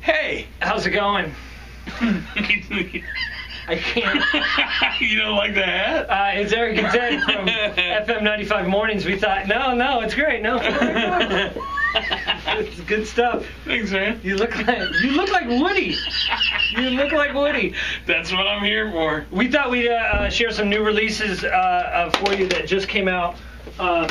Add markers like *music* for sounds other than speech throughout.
Hey. How's it going? *laughs* I can't. *laughs* you don't like the hat? Uh, it's Eric and Ted from *laughs* FM 95 Mornings. We thought, no, no, it's great. No, it's good stuff. Thanks, man. You look like you look like Woody. You look like Woody. That's what I'm here for. We thought we'd uh, uh, share some new releases uh, uh, for you that just came out uh,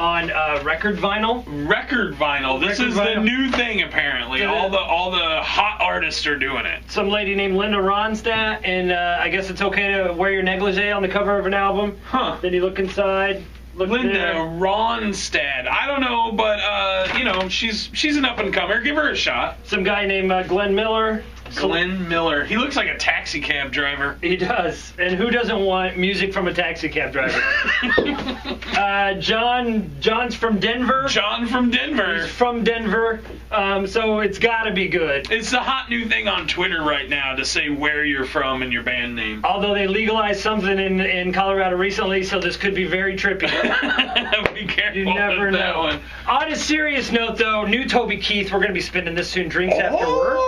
on uh, record vinyl. Record vinyl. This Record is the new thing apparently. Yeah. All the all the hot artists are doing it. Some lady named Linda Ronstadt, and uh, I guess it's okay to wear your negligee on the cover of an album. Huh. Then you look inside. Look Linda there. Ronstadt. I don't know, but uh, you know, she's she's an up and comer. Give her a shot. Some guy named uh, Glenn Miller. Glenn Miller. He looks like a taxi cab driver. He does. And who doesn't want music from a taxi cab driver? *laughs* uh, John. John's from Denver. John from Denver. He's from Denver. Um, so it's got to be good. It's the hot new thing on Twitter right now to say where you're from and your band name. Although they legalized something in, in Colorado recently, so this could be very trippy. *laughs* Be careful You never with that know. one. On a serious note, though, new Toby Keith. We're going to be spending this soon. Drinks after work.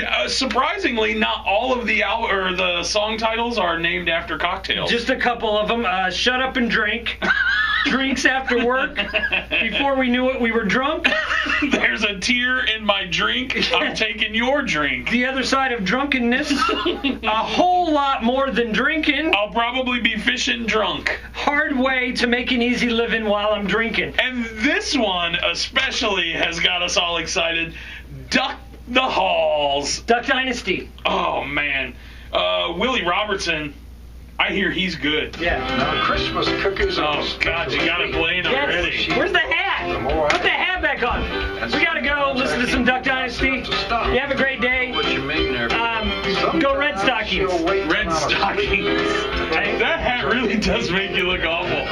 Uh, surprisingly, not all of the al- or the song titles are named after cocktails. Just a couple of them. Uh, Shut up and drink. *laughs* Drinks after work. Before we knew it, we were drunk. *laughs* There's a tear in my drink. I'm *laughs* taking your drink. The other side of drunkenness. a whole lot more than drinking. I'll probably be fishing drunk. Hard way to make an easy living while I'm drinking. And this one especially has got us all excited. Duck the Halls. Duck Dynasty. Oh man. Uh, Willie Robertson. I hear he's good. Yeah. Now, Christmas cookies Oh God, you got it playing already. Yes. Where's the hat? Put the hat back on. We gotta go listen to some Duck Dynasty. You have a great day. what you mean there. Um, go Red Stockings. Red stockings. That hat really does make you look awful. Those-